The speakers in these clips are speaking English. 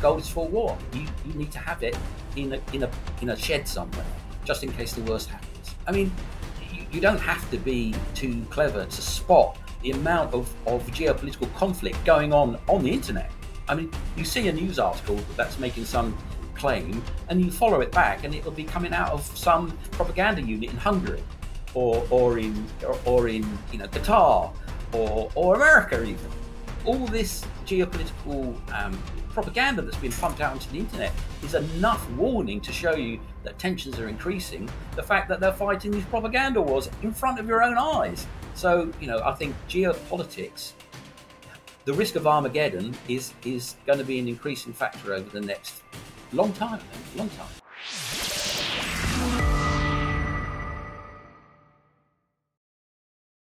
gold is for war. You, you need to have it in a, in a in a shed somewhere, just in case the worst happens. I mean, you, you don't have to be too clever to spot the amount of, of geopolitical conflict going on on the internet. I mean, you see a news article that's making some claim, and you follow it back, and it'll be coming out of some propaganda unit in Hungary, or or in or, or in you know Qatar, or or America even. All this geopolitical um, propaganda that's been pumped out onto the internet is enough warning to show you that tensions are increasing. The fact that they're fighting these propaganda wars in front of your own eyes. So you know, I think geopolitics the risk of Armageddon is is going to be an increasing factor over the next long time, long time.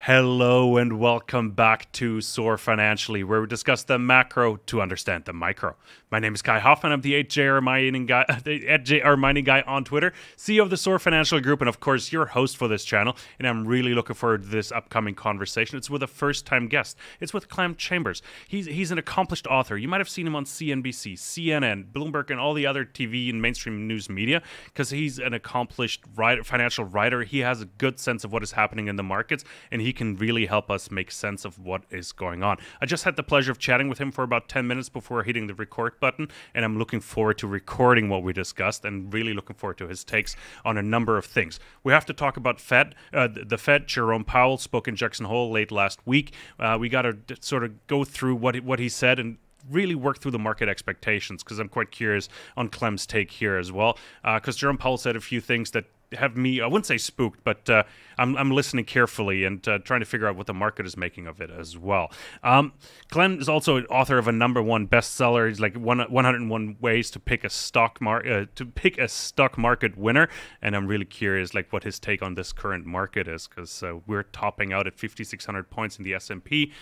Hello and welcome back to Soar Financially, where we discuss the macro to understand the micro. My name is Kai Hoffmann. I'm the 8JR mining guy, the 8JR mining guy on Twitter, CEO of the Soar Financial Group, and of course your host for this channel. And I'm really looking forward to this upcoming conversation. It's with a first-time guest. It's with Clem Chambers. He's he's an accomplished author. You might have seen him on CNBC, CNN, Bloomberg, and all the other TV and mainstream news media because he's an accomplished writer, financial writer. He has a good sense of what is happening in the markets, and he can really help us make sense of what is going on. I just had the pleasure of chatting with him for about 10 minutes before hitting the record button, and I'm looking forward to recording what we discussed and really looking forward to his takes on a number of things. We have to talk about Fed. Uh, the Fed, Jerome Powell spoke in Jackson Hole late last week. Uh, we got to sort of go through what he, what he said and really work through the market expectations because I'm quite curious on Clem's take here as well. Because uh, Jerome Powell said a few things that have me I wouldn't say spooked, but uh, I'm I'm listening carefully and uh, trying to figure out what the market is making of it as well. Um, Clem is also an author of a number one bestseller. He's like one 101 ways to pick a stock mar- uh, to pick a stock market winner, and I'm really curious like what his take on this current market is because uh, we're topping out at 5,600 points in the S&P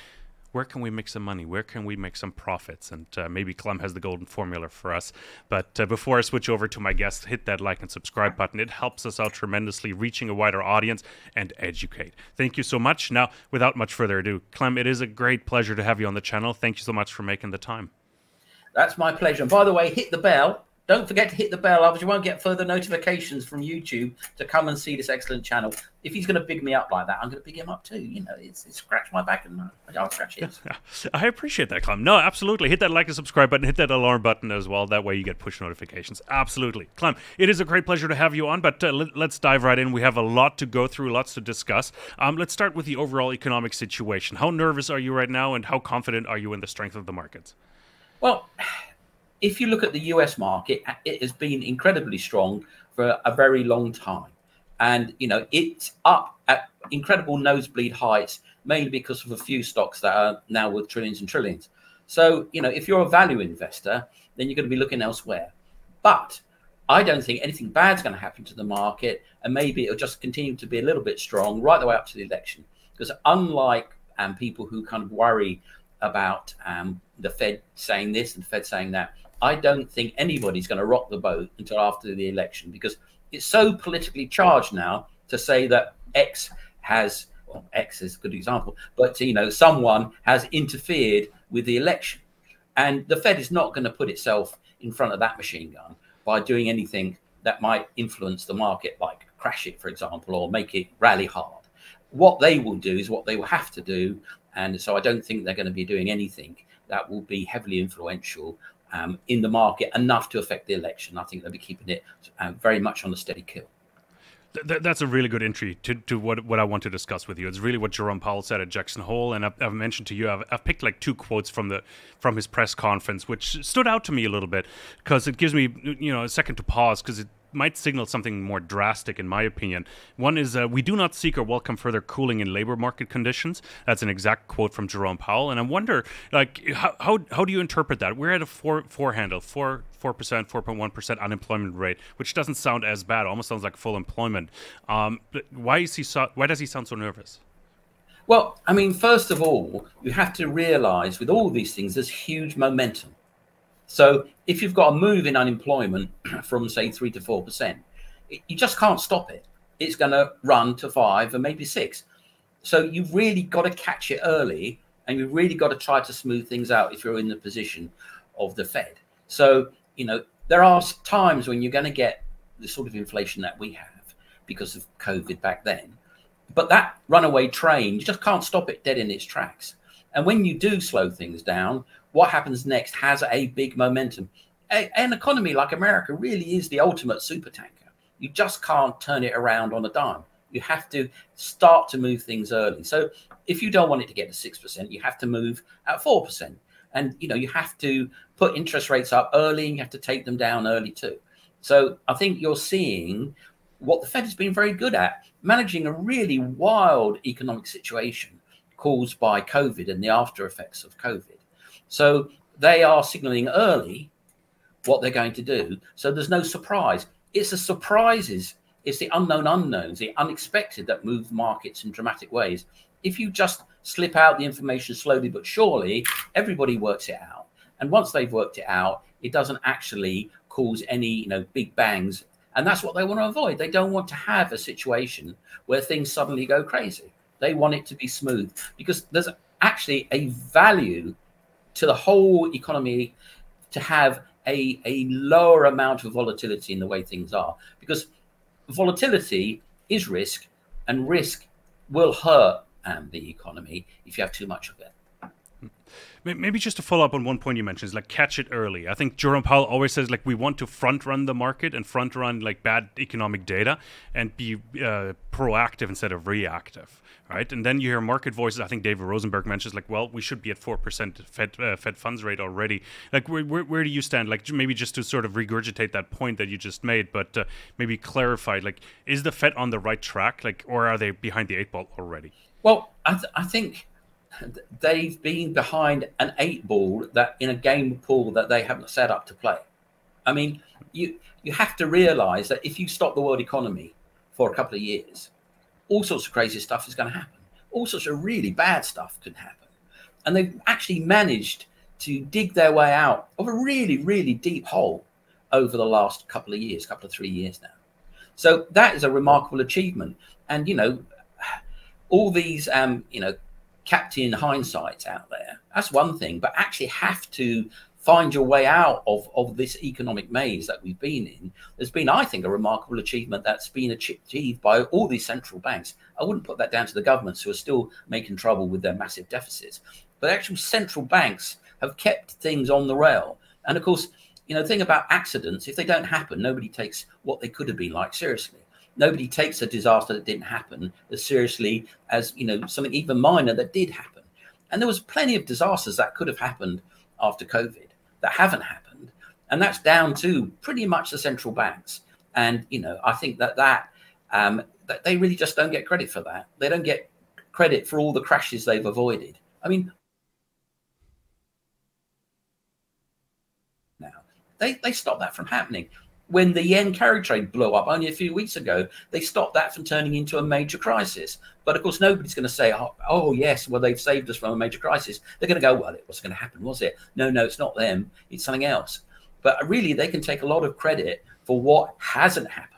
where can we make some money? Where can we make some profits? And uh, maybe Clem has the golden formula for us. But uh, before I switch over to my guest, hit that like and subscribe button. It helps us out tremendously, reaching a wider audience and educate. Thank you so much. Now, without much further ado, Clem, it is a great pleasure to have you on the channel. Thank you so much for making the time. That's my pleasure. And by the way, hit the bell don't forget to hit the bell, otherwise you won't get further notifications from YouTube to come and see this excellent channel. If he's going to big me up like that, I'm going to big him up too. You know, it's, it's scratch my back and I'll scratch his. I appreciate that, Clem. No, absolutely. Hit that like and subscribe button. Hit that alarm button as well. That way you get push notifications. Absolutely. Clem, it is a great pleasure to have you on, but uh, let, us dive right in. We have a lot to go through, lots to discuss. Um, let's start with the overall economic situation. How nervous are you right now, and how confident are you in the strength of the markets? Well, if you look at the US market, it has been incredibly strong for a very long time. And, you know, it's up at incredible nosebleed heights, mainly because of a few stocks that are now worth trillions and trillions. So, you know, if you're a value investor, then you're going to be looking elsewhere. But I don't think anything bad's going to happen to the market. And maybe it'll just continue to be a little bit strong right the way up to the election. Because unlike um, people who kind of worry about um, the Fed saying this and the Fed saying that, I don't think anybody's going to rock the boat until after the election because it's so politically charged now to say that X has, well, X is a good example, but you know, someone has interfered with the election. And the Fed is not going to put itself in front of that machine gun by doing anything that might influence the market, like crash it, for example, or make it rally hard. What they will do is what they will have to do. And so I don't think they're going to be doing anything that will be heavily influential um, in the market enough to affect the election. I think they'll be keeping it uh, very much on a steady kill. That's a really good entry to, to what, what I want to discuss with you. It's really what Jerome Powell said at Jackson Hole, and I've, I've mentioned to you. I've, I've, picked like two quotes from the from his press conference, which stood out to me a little bit because it gives me you know a second to pause because it might signal something more drastic, in my opinion. One is uh, we do not seek or welcome further cooling in labor market conditions. That's an exact quote from Jerome Powell, and I wonder, like, how how, how do you interpret that? We're at a four four handle, four four percent, four point one percent unemployment rate, which doesn't sound as bad. Almost sounds like full employment. Um, why is he so? Why does he sound so nervous? Well, I mean, first of all, you have to realize with all these things, there's huge momentum. So if you've got a move in unemployment from say three to four percent, you just can't stop it. It's going to run to five and maybe six. So you've really got to catch it early, and you've really got to try to smooth things out if you're in the position of the Fed. So, you know, there are times when you're going to get the sort of inflation that we have because of COVID back then. But that runaway train, you just can't stop it dead in its tracks. And when you do slow things down, what happens next has a big momentum. A, an economy like America really is the ultimate super tanker. You just can't turn it around on a dime. You have to start to move things early. So if you don't want it to get to 6%, you have to move at 4%. And, you know, you have to put interest rates up early and you have to take them down early too. So I think you're seeing what the Fed has been very good at managing a really wild economic situation caused by COVID and the after effects of COVID. So they are signaling early what they're going to do. So there's no surprise. It's the surprises, it's the unknown unknowns, the unexpected that move markets in dramatic ways. If you just slip out the information slowly but surely, everybody works it out. And once they've worked it out, it doesn't actually cause any you know big bangs and that's what they want to avoid they don't want to have a situation where things suddenly go crazy they want it to be smooth because there's actually a value to the whole economy to have a, a lower amount of volatility in the way things are. Because volatility is risk and risk will hurt um, the economy if you have too much of it Maybe just to follow up on one point you mentioned is like catch it early. I think Jerome Powell always says like we want to front run the market and front run like bad economic data and be uh, proactive instead of reactive, right? And then you hear market voices. I think David Rosenberg mentions like, well, we should be at four percent Fed uh, Fed funds rate already. Like, where, where, where do you stand? Like, maybe just to sort of regurgitate that point that you just made, but uh, maybe clarify. Like, is the Fed on the right track? Like, or are they behind the eight ball already? Well, I, th- I think they've been behind an eight ball that in a game pool that they haven't set up to play. I mean, you you have to realize that if you stop the world economy for a couple of years, all sorts of crazy stuff is going to happen. All sorts of really bad stuff can happen. And they've actually managed to dig their way out of a really, really deep hole over the last couple of years, couple of three years now. So that is a remarkable achievement. And, you know, all these, um, you know, captain hindsight out there. That's one thing, but actually have to find your way out of, of this economic maze that we've been in. There's been, I think, a remarkable achievement that's been achieved by all these central banks. I wouldn't put that down to the governments who are still making trouble with their massive deficits, but actual central banks have kept things on the rail. And of course, you know, the thing about accidents, if they don't happen, nobody takes what they could have been like seriously nobody takes a disaster that didn't happen as seriously as you know something even minor that did happen. And there was plenty of disasters that could have happened after covid that haven't happened. And that's down to pretty much the central banks. And you know i think that that um, that they really just don't get credit for that. They don't get credit for all the crashes they've avoided. I mean now they they stop that from happening when the yen carry trade blew up only a few weeks ago, they stopped that from turning into a major crisis. But of course, nobody's going to say, oh, oh, yes, well, they've saved us from a major crisis. They're going to go, well, it wasn't going to happen, was it? No, no, it's not them. It's something else. But really, they can take a lot of credit for what hasn't happened.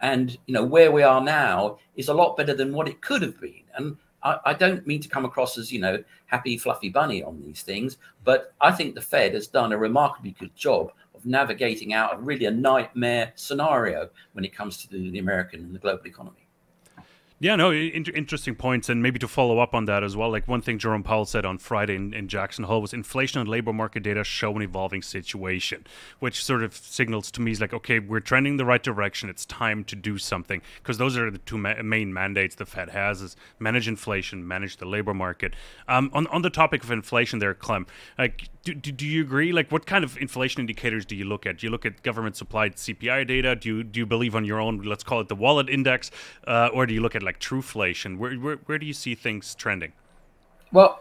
And, you know, where we are now is a lot better than what it could have been. And I, I don't mean to come across as, you know, happy, fluffy bunny on these things, but I think the Fed has done a remarkably good job navigating out of really a nightmare scenario when it comes to the, the American and the global economy. Yeah, no, in- interesting points, and maybe to follow up on that as well. Like one thing Jerome Powell said on Friday in, in Jackson Hole was inflation and labor market data show an evolving situation, which sort of signals to me is like, okay, we're trending the right direction. It's time to do something because those are the two ma- main mandates the Fed has: is manage inflation, manage the labor market. Um, on on the topic of inflation, there, Clem, like, do, do, do you agree? Like, what kind of inflation indicators do you look at? Do you look at government supplied CPI data? Do you do you believe on your own? Let's call it the wallet index, uh, or do you look at like like Truflation? Where, where, where do you see things trending? Well,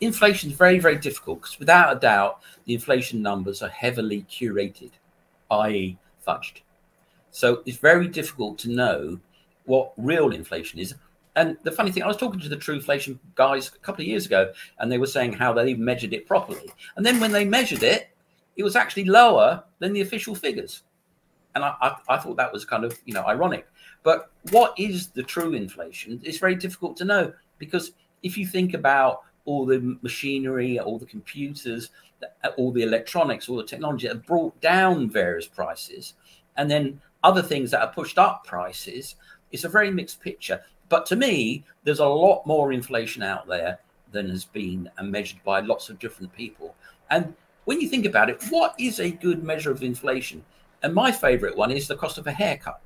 inflation is very, very difficult because without a doubt, the inflation numbers are heavily curated, i.e., fudged. So it's very difficult to know what real inflation is. And the funny thing, I was talking to the Truflation guys a couple of years ago, and they were saying how they measured it properly. And then when they measured it, it was actually lower than the official figures. And I, I, I thought that was kind of, you know, ironic. But what is the true inflation? It's very difficult to know because if you think about all the machinery, all the computers, uh, all the electronics, all the technology that have brought down various prices, and then other things that have pushed up prices. It's a very mixed picture. But to me, there's a lot more inflation out there than has been uh, measured by lots of different people. And when you think about it, what is a good measure of inflation? And my favorite one is the cost of a haircut,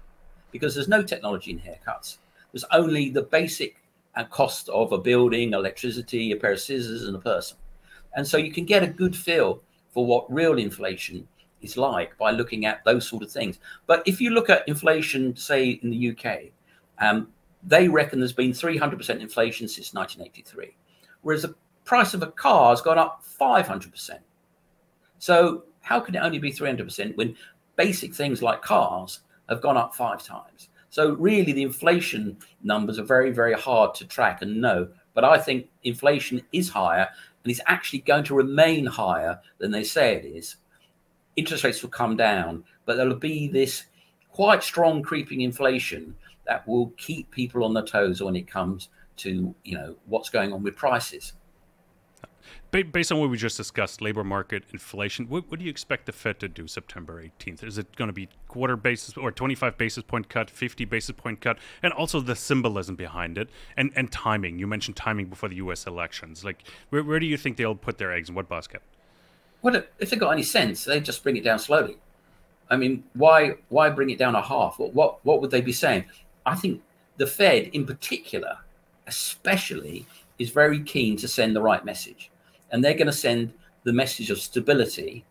because there's no technology in haircuts. There's only the basic uh, cost of a building, electricity, a pair of scissors, and a person. And so you can get a good feel for what real inflation is like by looking at those sort of things. But if you look at inflation, say in the UK, um, they reckon there's been 300% inflation since 1983, whereas the price of a car has gone up 500%. So how can it only be 300% when basic things like cars have gone up five times? So really, the inflation numbers are very, very hard to track and know. But I think inflation is higher and is actually going to remain higher than they say it is. Interest rates will come down, but there'll be this quite strong creeping inflation that will keep people on their toes when it comes to you know what's going on with prices based on what we just discussed, labor market, inflation, what, what, do you expect the Fed to do September 18th? Is it going to be quarter basis or 25 basis point cut, 50 basis point cut, and also the symbolism behind it and, and timing? You mentioned timing before the U.S. elections. Like, where, where do you think they'll put their eggs in what basket? Well, if they got any sense, they just bring it down slowly. I mean, why why bring it down a half? What what, what would they be saying? I think the Fed, in particular, especially, is very keen to send the right message and they're going to send the message of stability.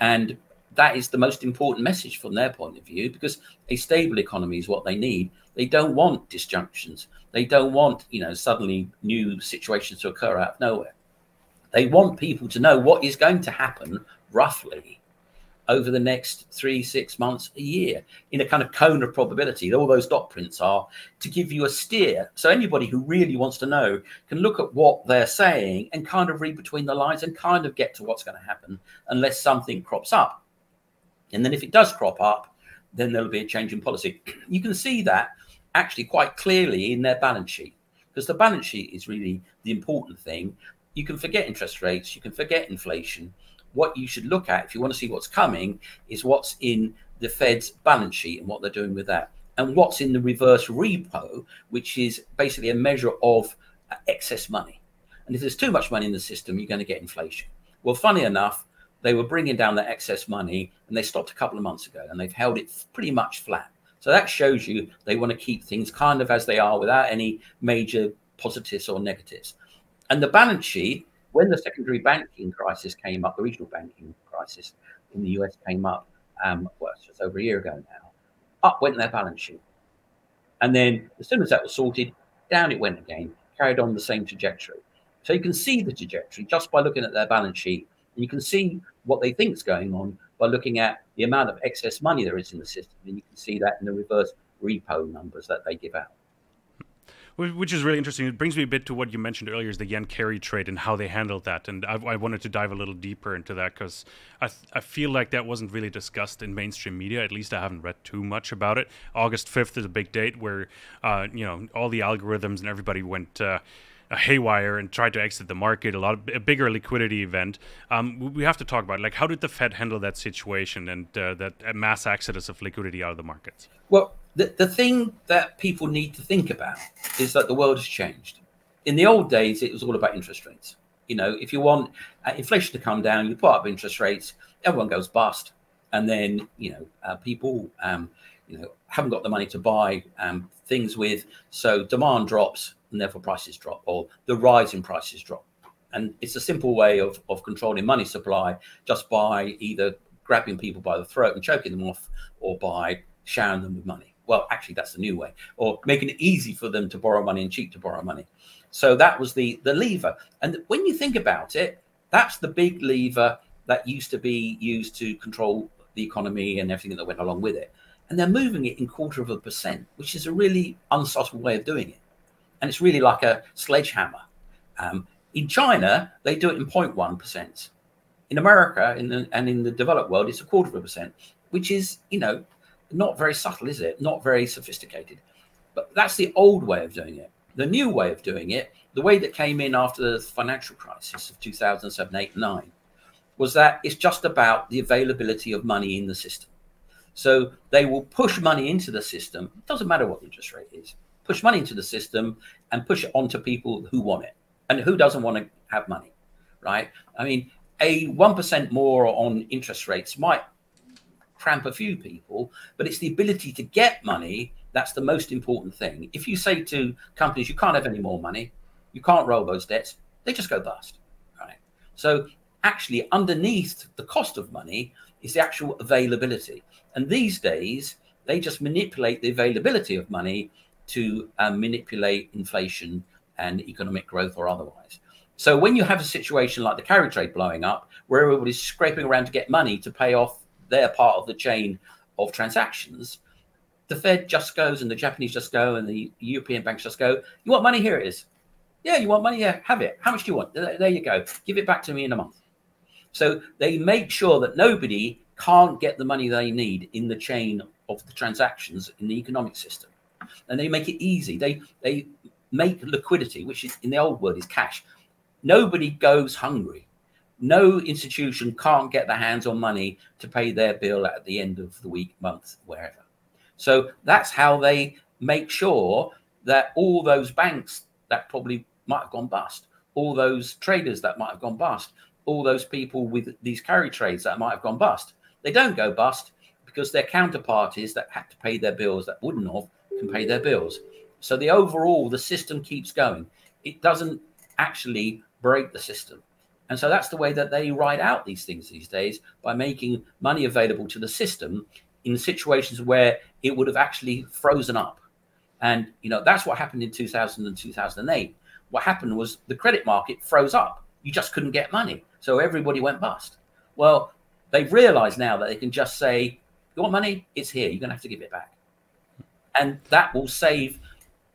And that is the most important message from their point of view because a stable economy is what they need. They don't want disjunctions. They don't want, you know, suddenly new situations to occur out of nowhere. They want people to know what is going to happen roughly over the next three, six months, a year, in a kind of cone of probability. All those dot prints are to give you a steer. So anybody who really wants to know can look at what they're saying and kind of read between the lines and kind of get to what's going to happen unless something crops up. And then if it does crop up, then there'll be a change in policy. You can see that actually quite clearly in their balance sheet because the balance sheet is really the important thing. You can forget interest rates, you can forget inflation what you should look at if you want to see what's coming is what's in the Fed's balance sheet and what they're doing with that, and what's in the reverse repo, which is basically a measure of excess money. And if there's too much money in the system, you're going to get inflation. Well, funny enough, they were bringing down that excess money and they stopped a couple of months ago and they've held it pretty much flat. So that shows you they want to keep things kind of as they are without any major positives or negatives. And the balance sheet when the secondary banking crisis came up, the regional banking crisis in the US came up, um, well, it's just over a year ago now, up went their balance sheet. And then as soon as that was sorted, down it went again, carried on the same trajectory. So you can see the trajectory just by looking at their balance sheet. And you can see what they think is going on by looking at the amount of excess money there is in the system. And you can see that in the reverse repo numbers that they give out which is really interesting. It brings me a bit to what you mentioned earlier, is the yen carry trade and how they handled that. And I, I wanted to dive a little deeper into that because I, I feel like that wasn't really discussed in mainstream media. At least I haven't read too much about it. August fifth is a big date where, uh, you know, all the algorithms and everybody went. Uh, haywire and tried to exit the market. A lot of a bigger liquidity event. Um, we have to talk about like how did the Fed handle that situation and uh, that mass exodus of liquidity out of the markets? Well, the, the thing that people need to think about is that the world has changed. In the old days, it was all about interest rates. You know, if you want uh, inflation to come down, you put up interest rates, everyone goes bust, and then you know uh, people um, you know haven't got the money to buy um, things with, so demand drops and therefore prices drop, or the rise in prices drop. And it's a simple way of of controlling money supply just by either grabbing people by the throat and choking them off, or by showering them with money well, actually, that's the new way, or making it easy for them to borrow money and cheap to borrow money. So that was the the lever. And when you think about it, that's the big lever that used to be used to control the economy and everything that went along with it. And they're moving it in quarter of a percent, which is a really unsubtle way of doing it. And it's really like a sledgehammer. Um, in China, they do it in 0.1%. In America in the, and in the developed world, it's a quarter of a percent, which is, you know, not very subtle, is it? Not very sophisticated. But that's the old way of doing it. The new way of doing it, the way that came in after the financial crisis of 2007, 8, 9 was that it's just about the availability of money in the system. So they will push money into the system. It doesn't matter what the interest rate is. Push money into the system and push it onto people who want it. And who doesn't want to have money, right? I mean, a 1% more on interest rates might cramp a few people, but it's the ability to get money that's the most important thing. If you say to companies, you can't have any more money, you can't roll those debts, they just go bust, right? So actually, underneath the cost of money is the actual availability. And these days, they just manipulate the availability of money to um, manipulate inflation and economic growth or otherwise. So when you have a situation like the carry trade blowing up, where everybody's scraping around to get money to pay off their part of the chain of transactions, the Fed just goes and the Japanese just go and the European banks just go, you want money? Here it is. Yeah, you want money? Yeah, have it. How much do you want? There you go. Give it back to me in a month. So they make sure that nobody can't get the money they need in the chain of the transactions in the economic system. And they make it easy. They they make liquidity, which is in the old word is cash. Nobody goes hungry. No institution can't get their hands on money to pay their bill at the end of the week, month, wherever. So that's how they make sure that all those banks that probably might have gone bust, all those traders that might have gone bust, all those people with these carry trades that might have gone bust, they don't go bust because their counterparties that had to pay their bills that wouldn't have can pay their bills. So the overall, the system keeps going. It doesn't actually break the system. And so that's the way that they ride out these things these days by making money available to the system in situations where it would have actually frozen up. And, you know, that's what happened in 2000 and 2008. What happened was the credit market froze up. You just couldn't get money. So everybody went bust. Well, they've realized now that they can just say, You want money? It's here. You're going to have to give it back. And that will save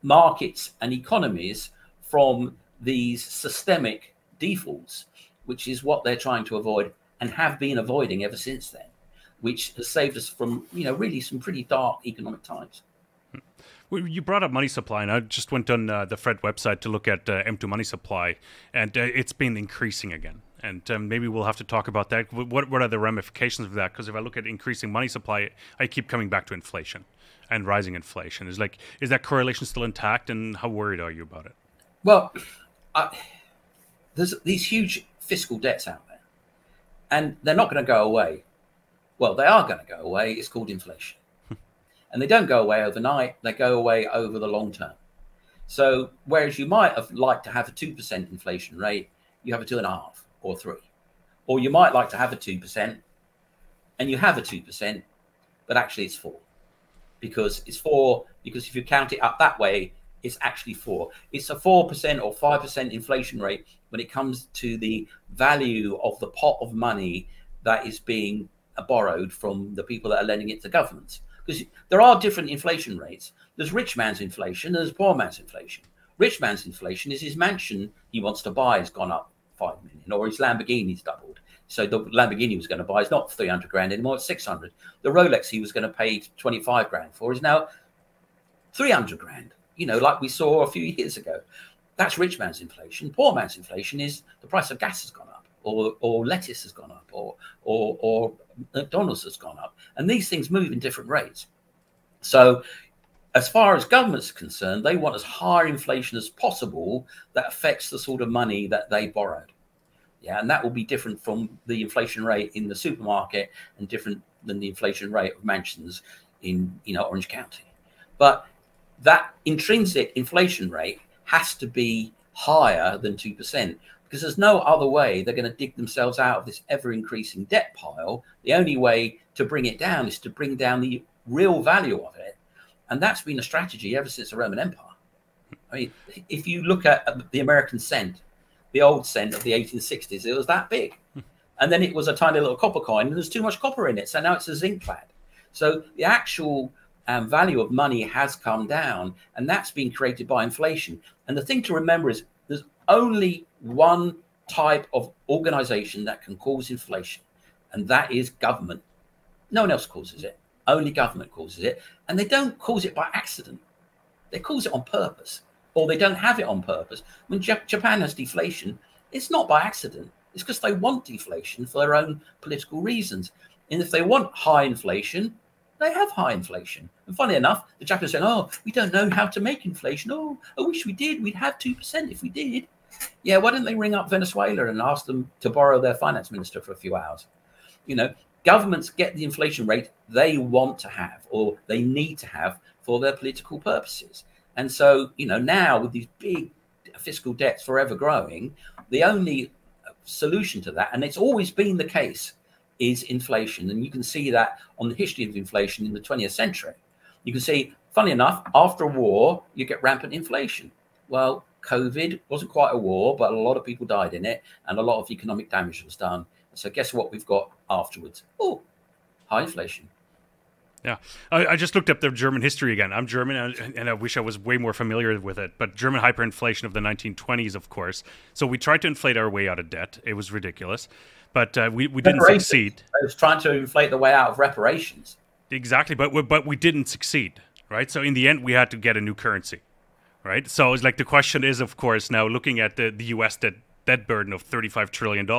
markets and economies from these systemic defaults, which is what they're trying to avoid and have been avoiding ever since then, which has saved us from, you know, really some pretty dark economic times. You brought up money supply, and I just went on uh, the FRED website to look at uh, M2 money supply, and uh, it's been increasing again and um, maybe we'll have to talk about that. What what are the ramifications of that? Because if I look at increasing money supply, I keep coming back to inflation and rising inflation. Is like is that correlation still intact, and how worried are you about it? Well, I, there's these huge fiscal debts out there, and they're not going to go away. Well, they are going to go away. It's called inflation, and they don't go away overnight. They go away over the long term. So, whereas you might have liked to have a two percent inflation rate, you have a two and a half or three. Or you might like to have a 2% and you have a 2%, but actually it's four because it's four. Because if you count it up that way, it's actually four. It's a 4% or 5% inflation rate when it comes to the value of the pot of money that is being borrowed from the people that are lending it to governments. Because there are different inflation rates. There's rich man's inflation, and there's poor man's inflation. Rich man's inflation is his mansion he wants to buy has gone up five million, or his Lamborghini's doubled. So the Lamborghini he was going to buy is not 300 grand anymore, it's 600. The Rolex he was going to pay 25 grand for is now 300 grand, you know, like we saw a few years ago. That's rich man's inflation. Poor man's inflation is the price of gas has gone up, or, or lettuce has gone up, or, or, or McDonald's has gone up. And these things move in different rates. So as far as governments are concerned, they want as high inflation as possible that affects the sort of money that they borrowed. Yeah, and that will be different from the inflation rate in the supermarket and different than the inflation rate of mansions in you know Orange County. But that intrinsic inflation rate has to be higher than two percent because there's no other way they're going to dig themselves out of this ever increasing debt pile. The only way to bring it down is to bring down the real value of it and that's been a strategy ever since the Roman Empire. I mean, if you look at uh, the American cent, the old cent of the 1860s, it was that big. Hmm. And then it was a tiny little copper coin, and there's too much copper in it. So now it's a zinc clad. So the actual um, value of money has come down, and that's been created by inflation. And the thing to remember is there's only one type of organization that can cause inflation, and that is government. No one else causes it. Only government causes it. And they don't cause it by accident, they cause it on purpose. or they don't have it on purpose. When Japan has deflation, it's not by accident. It's because they want deflation for their own political reasons. And if they want high inflation, they have high inflation. And funny enough, the Japanese saying, "Oh, we don't know how to make inflation. Oh, I wish we did. We'd have two percent if we did." Yeah, why don't they ring up Venezuela and ask them to borrow their finance minister for a few hours? You know, governments get the inflation rate they want to have or they need to have for their political purposes. And so, you know, now with these big fiscal debts forever growing, the only solution to that, and it's always been the case, is inflation. And you can see that on the history of inflation in the 20th century. You can see, funny enough, after a war, you get rampant inflation. Well, COVID wasn't quite a war, but a lot of people died in it, and a lot of economic damage was done. So, guess what we've got afterwards? Oh, high inflation. Yeah, I, I, just looked up the German history again. I'm German, and, and I wish I was way more familiar with it. But German hyperinflation of the 1920s, of course. So we tried to inflate our way out of debt. It was ridiculous, but uh, we we didn't succeed. I was trying to inflate the way out of reparations. Exactly, but we, but we didn't succeed, right? So in the end, we had to get a new currency, right? So it's like the question is, of course, now looking at the the U.S. that debt burden of $35 trillion.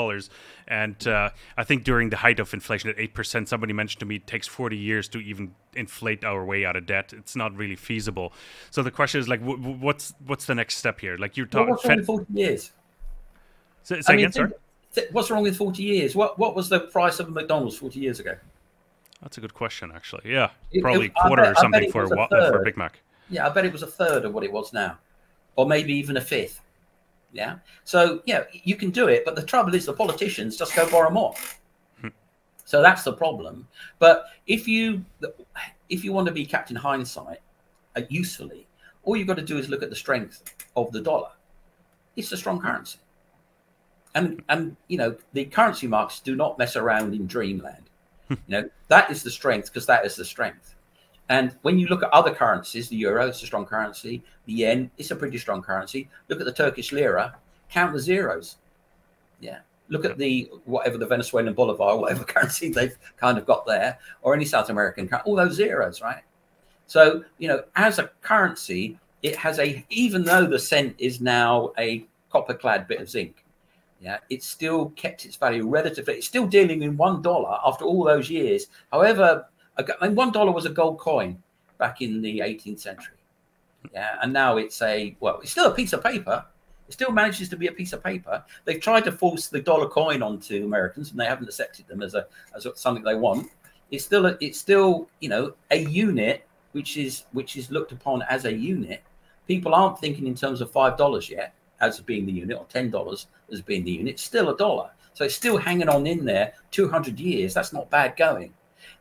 And uh, I think during the height of inflation at 8%, somebody mentioned to me it takes 40 years to even inflate our way out of debt. It's not really feasible. So the question is like, w- what's what's the next step here? Like you're talking. what's wrong 40 years? Say, say I mean, again, think, what's wrong with 40 years? What, what was the price of a McDonald's 40 years ago? That's a good question, actually. Yeah, probably it, quarter bet, or something for a, a for a Big Mac. Yeah, I bet it was a third of what it was now, or maybe even a fifth. Yeah. So, yeah, you can do it. But the trouble is the politicians just go borrow more. Hmm. so that's the problem. But if you if you want to be Captain Hindsight uh, usefully, all you've got to do is look at the strength of the dollar. It's a strong currency. And and you know, the currency markets do not mess around in dreamland. You know, that is the strength because that is the strength. And when you look at other currencies, the euro is a strong currency, the yen is a pretty strong currency. Look at the Turkish lira, count the zeros. Yeah. Look at the whatever the Venezuelan bolivar, whatever currency they've kind of got there, or any South American, all those zeros, right? So, you know, as a currency, it has a, even though the cent is now a copper clad bit of zinc, yeah, it's still kept its value relatively. It's still dealing in one dollar after all those years. However, Mean, one dollar was a gold coin back in the 18th century. Yeah, and now it's a well, it's still a piece of paper. It still manages to be a piece of paper. They've tried to force the dollar coin onto Americans, and they haven't accepted them as a as something they want. It's still a, it's still you know a unit which is which is looked upon as a unit. People aren't thinking in terms of five dollars yet as being the unit or ten dollars as being the unit. It's still a dollar, so it's still hanging on in there. Two hundred years. That's not bad going.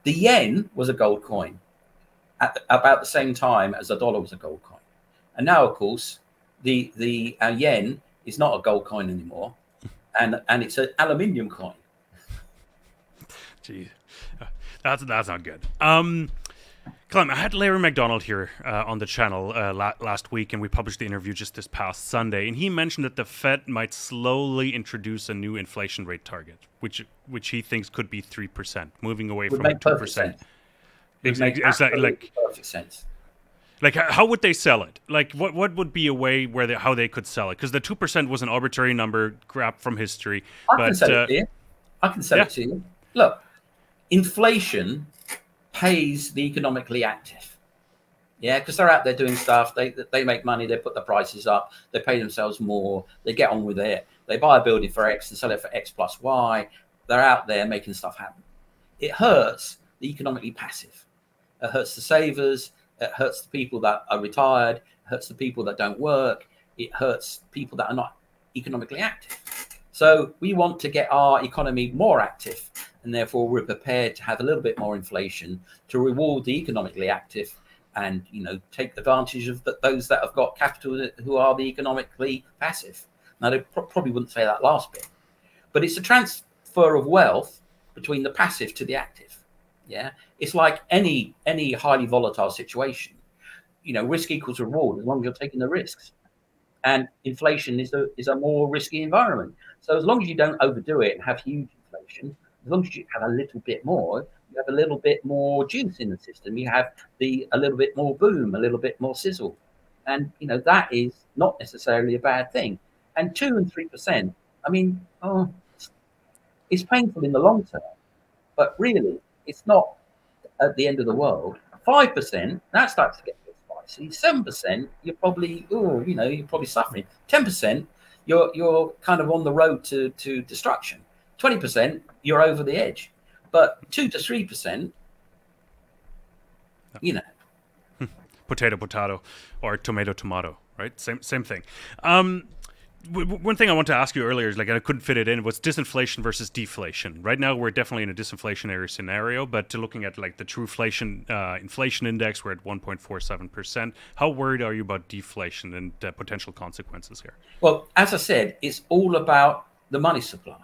The yen was a gold coin at about the same time as the dollar was a gold coin. And now, of course, the the uh, yen is not a gold coin anymore, and and it's an aluminium coin. Gee, that's that's not good. Um, Clem, I had Larry McDonald here uh, on the channel uh, la- last week, and we published the interview just this past Sunday. And he mentioned that the Fed might slowly introduce a new inflation rate target, which which he thinks could be three percent, moving away would from two percent. Exactly, like perfect sense. Like how would they sell it? Like what what would be a way where they, how they could sell it? Because the two percent was an arbitrary number, crap from history. I but, can sell uh, it to you. I can sell yeah. it to you. Look, inflation pays the economically active. Yeah, because they're out there doing stuff. They they make money. They put the prices up. They pay themselves more. They get on with it. They buy a building for X and sell it for X plus Y. They're out there making stuff happen. It hurts the economically passive. It hurts the savers. It hurts the people that are retired. It hurts the people that don't work. It hurts people that are not economically active. So we want to get our economy more active and therefore we're prepared to have a little bit more inflation to reward the economically active and you know take advantage of those that have got capital who are the economically passive. Now they pro- probably wouldn't say that last bit, but it's a transfer of wealth between the passive to the active. Yeah, it's like any any highly volatile situation. You know, risk equals reward as long as you're taking the risks. And inflation is a is a more risky environment. So as long as you don't overdo it and have huge inflation, as long as you have a little bit more, you have a little bit more juice in the system. You have the a little bit more boom, a little bit more sizzle. And, you know, that is not necessarily a bad thing. And two and 3%, I mean, oh, it's painful in the long term, but really, it's not at the end of the world. 5%, that starts to get a bit spicy. 7%, you're probably, oh, you know, you're probably suffering. 10%, you're, you're kind of on the road to, to destruction. 20%, you're over the edge. But 2 to 3%, you know, potato potato or tomato tomato right same same thing um, one thing I want to ask you earlier is like I couldn't fit it in was disinflation versus deflation. Right now we're definitely in a disinflationary scenario, but looking at like the true inflation uh, inflation index, we're at 1.47 percent. How worried are you about deflation and uh, potential consequences here? Well, as I said, it's all about the money supply.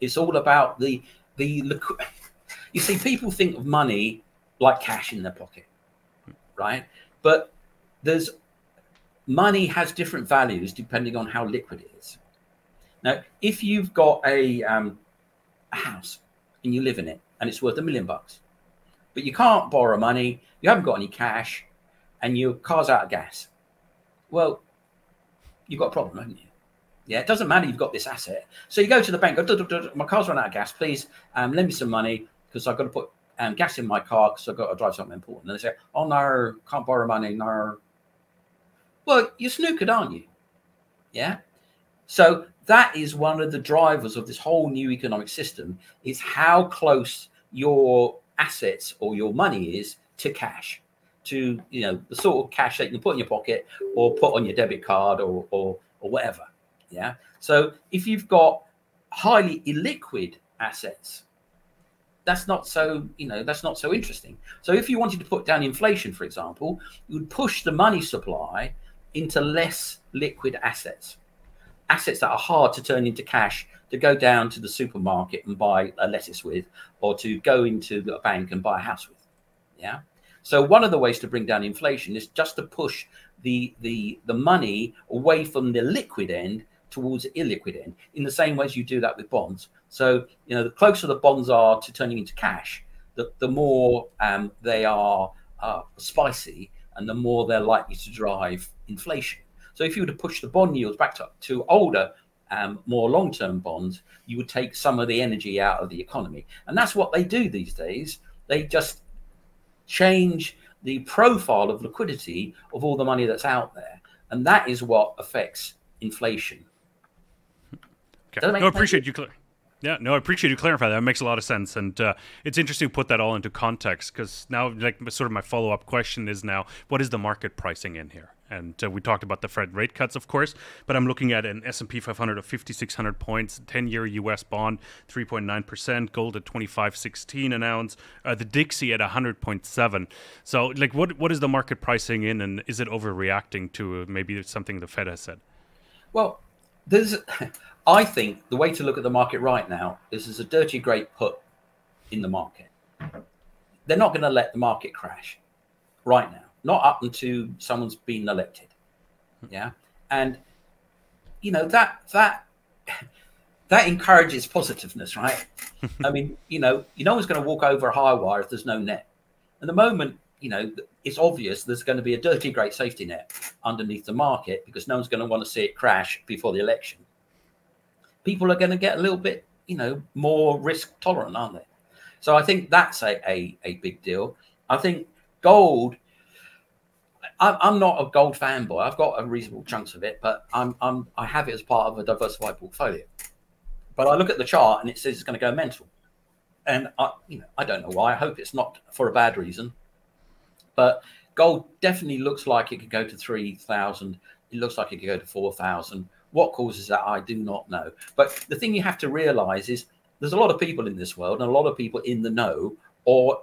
It's all about the the you see people think of money like cash in their pocket, right? But there's money has different values depending on how liquid it is. Now, if you've got a, um, a house and you live in it and it's worth a million bucks, but you can't borrow money, you haven't got any cash, and your car's out of gas, well, you've got a problem, haven't you? Yeah, it doesn't matter. You've got this asset, so you go to the bank. Go, my car's run out of gas. Please um, lend me some money because I've got to put um, gas in my car because I've got to drive something important. And they say, "Oh no, can't borrow money. No, well, you're snookered, aren't you? Yeah. So that is one of the drivers of this whole new economic system is how close your assets or your money is to cash, to you know the sort of cash that you can put in your pocket or put on your debit card or or, or whatever. Yeah. So if you've got highly illiquid assets, that's not so you know that's not so interesting. So if you wanted to put down inflation, for example, you would push the money supply into less liquid assets, assets that are hard to turn into cash to go down to the supermarket and buy a lettuce with, or to go into a bank and buy a house with. Yeah. So one of the ways to bring down inflation is just to push the the the money away from the liquid end towards the illiquid end, in the same way as you do that with bonds. So you know, the closer the bonds are to turning into cash, the the more um, they are uh, spicy, and the more they're likely to drive inflation. So if you were to push the bond yields back to, to older, um, more long-term bonds, you would take some of the energy out of the economy, and that's what they do these days. They just change the profile of liquidity of all the money that's out there, and that is what affects inflation. Okay. No, appreciate you. Clear. Yeah, no, I appreciate you clarifying that. It makes a lot of sense, and uh, it's interesting to put that all into context because now, like, sort of my follow up question is now, what is the market pricing in here? And uh, we talked about the Fed rate cuts, of course, but I'm looking at an S&P 500 of 5,600 points, 10-year U.S. bond 3.9 percent, gold at 25.16 an ounce, uh, the Dixie at 100.7. So, like, what what is the market pricing in, and is it overreacting to maybe something the Fed has said? Well, there's I think the way to look at the market right now is there's a dirty great put in the market. They're not going to let the market crash right now, not up until someone's been elected. Yeah. And you know, that that that encourages positiveness, right? I mean, you know, you no one's going to walk over a high wire if there's no net. At the moment, you know, it's obvious there's going to be a dirty great safety net underneath the market because no one's going to want to see it crash before the election people are going to get a little bit, you know, more risk tolerant, aren't they? So I think that's a, a, a big deal. I think gold. I'm not a gold fanboy. I've got a reasonable chunks of it, but I'm, I'm I have it as part of a diversified portfolio. But I look at the chart and it says it's going to go mental, and I you know I don't know why. I hope it's not for a bad reason, but gold definitely looks like it could go to three thousand. It looks like it could go to four thousand. What causes that, I do not know. But the thing you have to realize is there's a lot of people in this world and a lot of people in the know or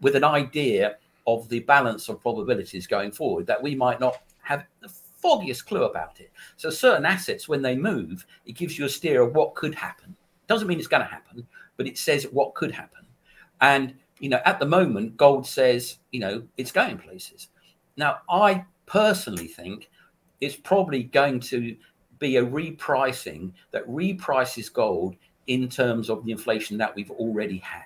with an idea of the balance of probabilities going forward that we might not have the foggiest clue about it. So certain assets, when they move, it gives you a steer of what could happen. Doesn't mean it's going to happen, but it says what could happen. And you know, at the moment, gold says, you know, it's going places. Now, I personally think it's probably going to be a repricing that reprices gold in terms of the inflation that we've already had.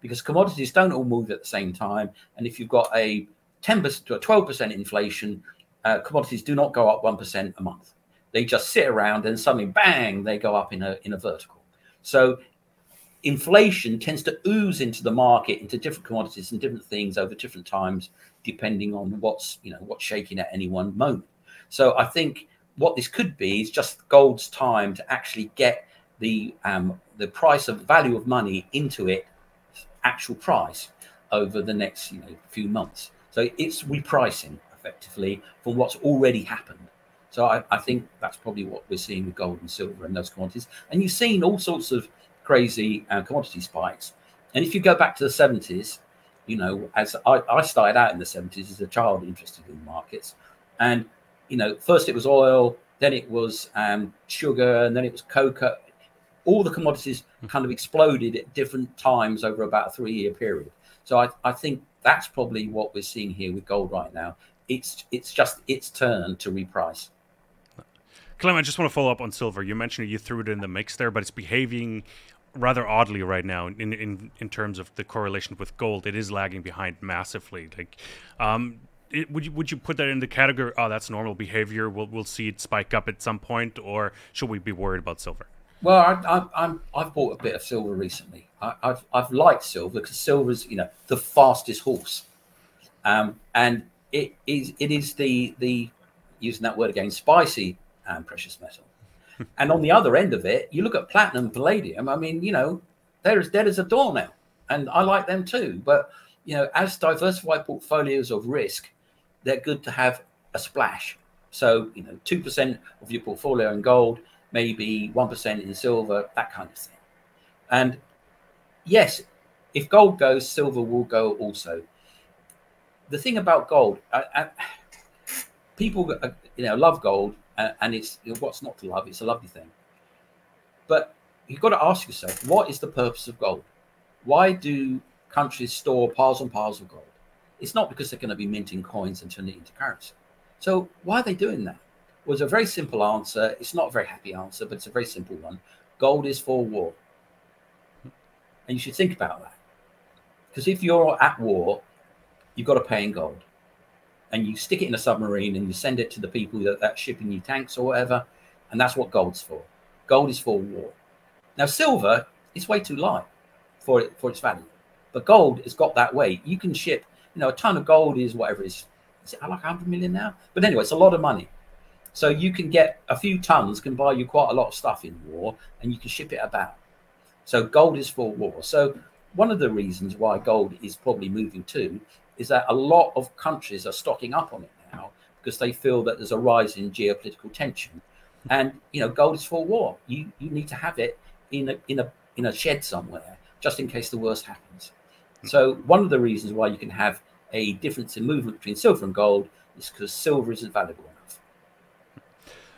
Because commodities don't all move at the same time. And if you've got a 10% to a 12% inflation, uh, commodities do not go up 1% a month. They just sit around and suddenly, bang, they go up in a, in a vertical. So inflation tends to ooze into the market, into different commodities and different things over different times, depending on what's, you know, what's shaking at any one moment. So I think what this could be is just gold's time to actually get the um, the price of value of money into it actual price over the next you know few months. So it's repricing effectively from what's already happened. So I, I, think that's probably what we're seeing with gold and silver and those commodities. And you've seen all sorts of crazy uh, commodity spikes. And if you go back to the 70s, you know, as I, I started out in the 70s as a child interested in markets, and you know, first it was oil, then it was um, sugar, and then it was cocoa. All the commodities kind of exploded at different times over about a three-year period. So I, I think that's probably what we're seeing here with gold right now. It's it's just its turn to reprice. Clem, I just want to follow up on silver. You mentioned you threw it in the mix there, but it's behaving rather oddly right now in in in terms of the correlation with gold. It is lagging behind massively. Like, um, it, would you would you put that in the category? Oh, that's normal behavior. We'll we'll see it spike up at some point, or should we be worried about silver? Well, I, I, I've bought a bit of silver recently. I, have I've liked silver because silver is you know the fastest horse, um, and it is it is the the using that word again spicy um, precious metal. And on the other end of it, you look at platinum, palladium. I mean, you know, they're as dead as a door now, and I like them too. But you know, as diversified portfolios of risk, they're good to have a splash. So you know, two percent of your portfolio in gold maybe 1% in silver, that kind of thing. And yes, if gold goes, silver will go also. The thing about gold, I, I, people you know love gold, and it's what's not to love. It's a lovely thing, but you've got to ask yourself, what is the purpose of gold? Why do countries store piles and piles of gold? It's not because they're going to be minting coins and turning it into currency. So why are they doing that? was a very simple answer. It's not a very happy answer, but it's a very simple one. Gold is for war. And you should think about that. Because if you're at war, you've got to pay in gold. And you stick it in a submarine and you send it to the people that, that's shipping you tanks or whatever. And that's what gold's for. Gold is for war. Now, silver is way too light for it for its value. But gold has got that weight. You can ship, you know, a ton of gold is whatever it is. Is it like 100 million now? But anyway, it's a lot of money. So you can get a few tons can buy you quite a lot of stuff in war, and you can ship it about. So gold is for war. So one of the reasons why gold is probably moving too is that a lot of countries are stocking up on it now because they feel that there's a rise in geopolitical tension. And you know, gold is for war. You you need to have it in a in a in a shed somewhere just in case the worst happens. So one of the reasons why you can have a difference in movement between silver and gold is because silver isn't valuable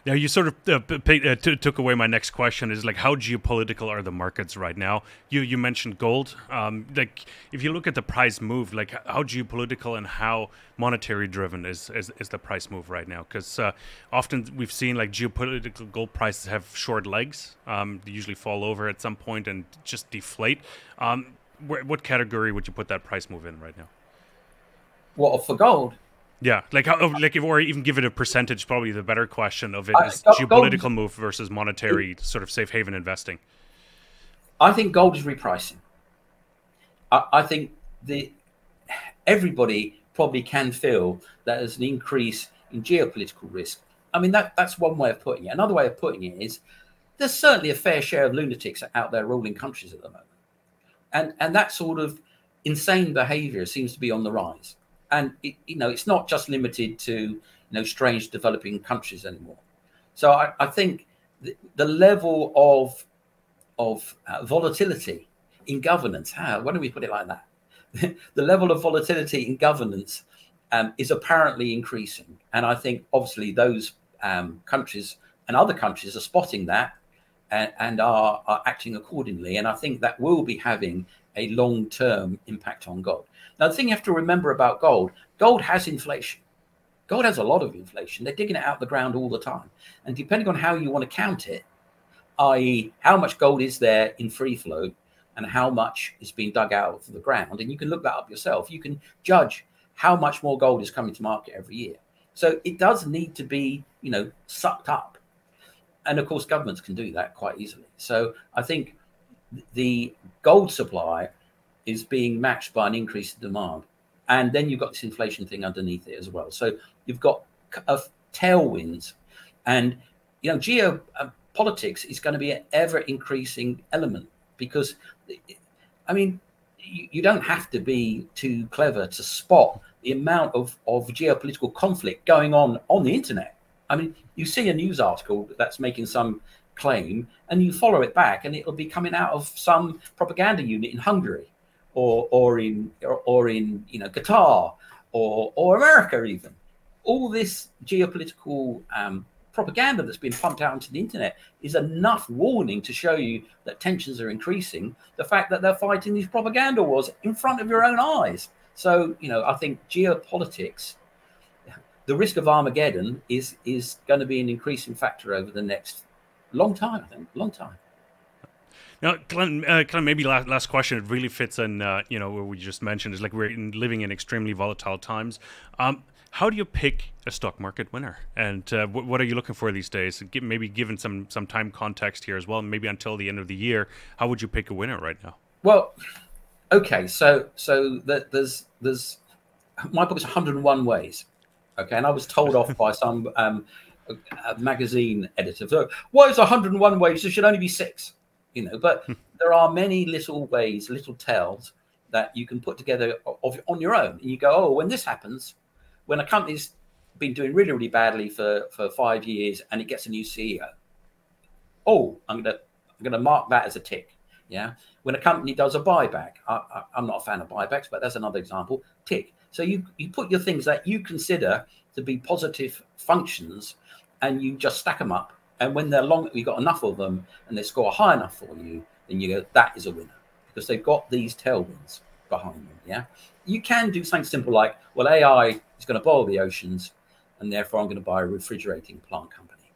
now you sort of uh, uh, took away my next question. Is like how geopolitical are the markets right now? You you mentioned gold. Um, like if you look at the price move, like how geopolitical and how monetary driven is is, is the price move right now? Because uh, often we've seen like geopolitical gold prices have short legs. Um, they usually fall over at some point and just deflate. Um, wh- what category would you put that price move in right now? Well, for gold, yeah, like how, like if or even give it a percentage, probably the better question of it is uh, geopolitical gold, move versus monetary sort of safe haven investing. I think gold is repricing. I, I think the everybody probably can feel that there's an increase in geopolitical risk. I mean that that's one way of putting it. Another way of putting it is there's certainly a fair share of lunatics out there ruling countries at the moment, and and that sort of insane behaviour seems to be on the rise and it, you know it's not just limited to you know strange developing countries anymore. So I, I think the, the, level of of uh, volatility in governance, how why don't we put it like that? the level of volatility in governance um, is apparently increasing, and I think obviously those um, countries and other countries are spotting that and, and are, are acting accordingly. And I think that will be having a long term impact on gold. Now, the thing you have to remember about gold gold has inflation. Gold has a lot of inflation. They're digging it out of the ground all the time. And depending on how you want to count it, i.e., how much gold is there in free float and how much is being dug out of the ground, and you can look that up yourself. You can judge how much more gold is coming to market every year. So it does need to be, you know, sucked up. And of course, governments can do that quite easily. So I think the gold supply is being matched by an increase in demand. And then you've got this inflation thing underneath it as well. So you've got a uh, tailwinds. And, you know, geopolitics um, is going to be an ever increasing element because, I mean, you, you don't have to be too clever to spot the amount of, of geopolitical conflict going on on the internet. I mean, you see a news article that's making some claim and you follow it back and it'll be coming out of some propaganda unit in Hungary or or in or, or in you know Qatar or or America even. All this geopolitical um, propaganda that's been pumped out onto the internet is enough warning to show you that tensions are increasing. The fact that they're fighting these propaganda wars in front of your own eyes. So, you know, I think geopolitics, the risk of Armageddon is is going to be an increasing factor over the next long time. I think, long time. Now, Clem, uh, Clem, maybe last, last question. It really fits in, uh, you know, what we just mentioned is like we're in, living in extremely volatile times. Um, how do you pick a stock market winner, and uh, what, what, are you looking for these days? Give, maybe given some some time context here as well, maybe until the end of the year, how would you pick a winner right now? Well, okay, so so the, there's there's my book is 101 ways, okay, and I was told off by some um, magazine editor. So, why is 101 ways? There should only be six, you know. But hmm. there are many little ways, little tells that you can put together of, on your own, and you go, oh, when this happens when a company's been doing really, really badly for, for five years and it gets a new CEO, oh, I'm gonna I'm gonna mark that as a tick. Yeah. When a company does a buyback, I, am not a fan of buybacks, but that's another example. Tick. So you you put your things that you consider to be positive functions, and you just stack them up. And when they're long, you've got enough of them, and they score high enough for you, then you go, that is a winner because they've got these tailwinds behind them. Yeah. You can do something simple like, well, AI is going to boil the oceans, and therefore I'm going to buy a refrigerating plant company.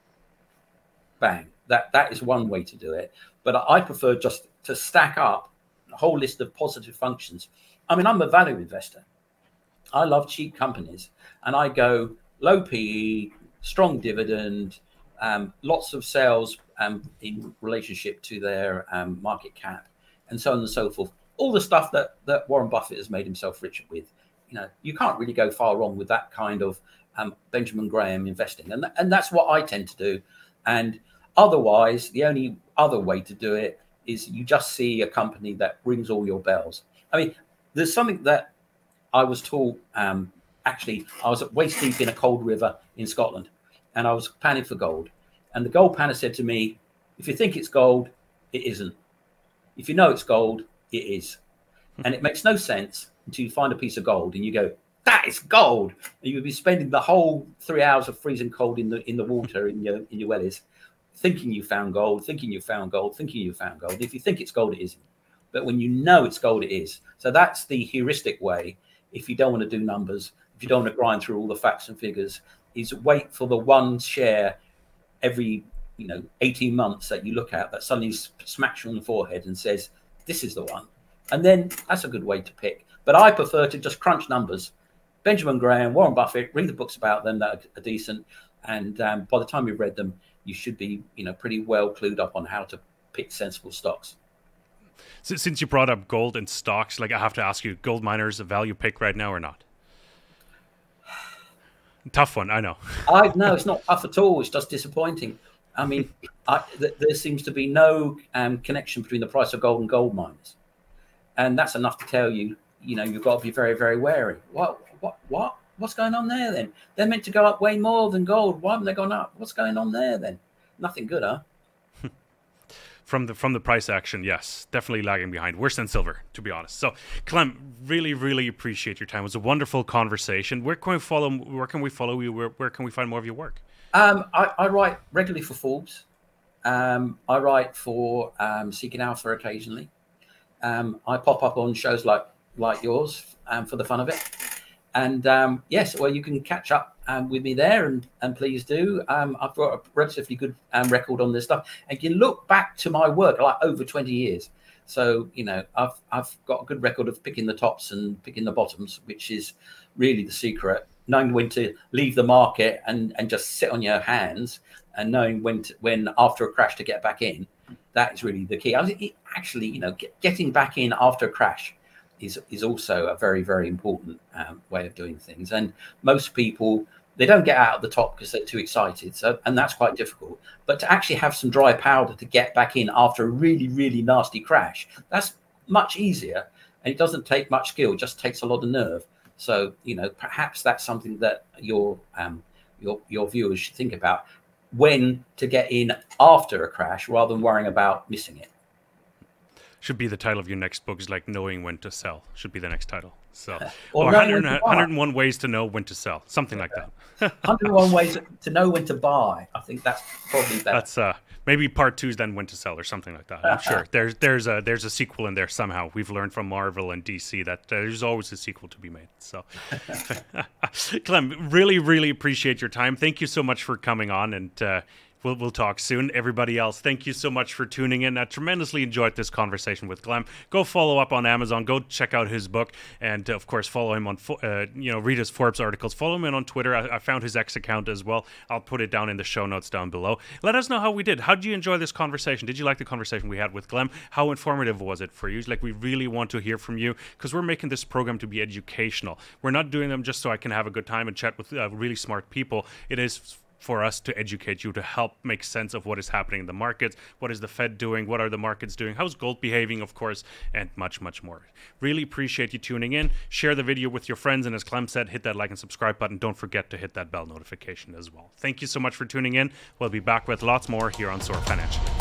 Bang. That that is one way to do it. But I prefer just to stack up a whole list of positive functions. I mean, I'm a value investor. I love cheap companies, and I go low PE, strong dividend, um, lots of sales um, in relationship to their um, market cap, and so on and so forth. All the stuff that that Warren Buffett has made himself rich with you know, you can't really go far wrong with that kind of um, Benjamin Graham investing, and th- and that's what I tend to do. And otherwise, the only other way to do it is you just see a company that rings all your bells. I mean, there's something that I was taught. Um, actually, I was waist deep in a cold river in Scotland, and I was panning for gold. And the gold panner said to me, "If you think it's gold, it isn't. If you know it's gold, it is." and it makes no sense until you find a piece of gold and you go, that is gold. And you'll be spending the whole three hours of freezing cold in the in the water in your in your wellies, thinking you found gold, thinking you found gold, thinking you found gold. If you think it's gold, it isn't. But when you know it's gold, it is. So that's the heuristic way. If you don't want to do numbers, if you don't want to grind through all the facts and figures, is wait for the one share every you know 18 months that you look at that suddenly smacks you on the forehead and says, "This is the one." And then that's a good way to pick. But I prefer to just crunch numbers. Benjamin Graham, Warren Buffett, read the books about them that are, decent. And um, by the time you've read them, you should be, you know, pretty well clued up on how to pick sensible stocks. Since you brought up gold and stocks, like I have to ask you, gold miners a value pick right now or not? Tough one, I know. I no, it's not tough at all. It's just disappointing. I mean, I, th- there seems to be no um, connection between the price of gold and gold miners and that's enough to tell you, you know, you've got to be very, very wary. What, what, what, what's going on there then? They're meant to go up way more than gold. Why haven't they gone up? What's going on there then? Nothing good, huh? From the from the price action, yes, definitely lagging behind. Worse than silver, to be honest. So, Clem, really, really appreciate your time. It was a wonderful conversation. Where can we follow? Where can we follow you? Where, where can we find more of your work? Um, I, I, write regularly for Forbes. Um, I write for um, Seeking Alpha occasionally. Um, I pop up on shows like like yours um, for the fun of it. And um, yes, well, you can catch up um, with me there, and and please do. Um, I've got a relatively good um, record on this stuff, and you look back to my work like over twenty years. So you know, I've I've got a good record of picking the tops and picking the bottoms, which is really the secret. knowing when to leave the market and and just sit on your hands and knowing when to, when after a crash to get back in that is really the key I was, actually you know get, getting back in after a crash is is also a very very important um, way of doing things. And most people they don't get out of the top because they're too excited. So and that's quite difficult. But to actually have some dry powder to get back in after a really really nasty crash that's much easier. And it doesn't take much skill just takes a lot of nerve. So you know perhaps that's something that your um, your your viewers should think about when to get in after a crash rather than worrying about missing it should be the title of your next book is like knowing when to sell. Should be the next title. So or, or 100, 101 ways to know when to sell. Something like that. 101 ways to know when to buy. I think that's probably better. That's uh maybe part two is then when to sell or something like that. I'm sure. There's there's a there's a sequel in there somehow. We've learned from marvel and dc that there's always a sequel to be made. So clem really really appreciate your time. Thank you so much for coming on and uh, We'll, we'll talk soon. Everybody else, thank you so much for tuning in. I tremendously enjoyed this conversation with Clem. Go follow up on Amazon. Go check out his book, and of course, follow him on uh, you know read his Forbes articles. Follow him on Twitter. I, I, found his X account as well. I'll put it down in the show notes down below. Let us know how we did. How did you enjoy this conversation? Did you like the conversation we had with Clem? How informative was it for you? Like we really want to hear from you because we're making this program to be educational. We're not doing them just so I can have a good time and chat with uh, really smart people. It is for us to educate you to help make sense of what is happening in the markets. What is the fed doing? What are the markets doing? How's gold behaving of course and much much more. Really appreciate you tuning in. Share the video with your friends and as clem said hit that like and subscribe button. Don't forget to hit that bell notification as well. Thank you so much for tuning in. We'll be back with lots more here on soar financial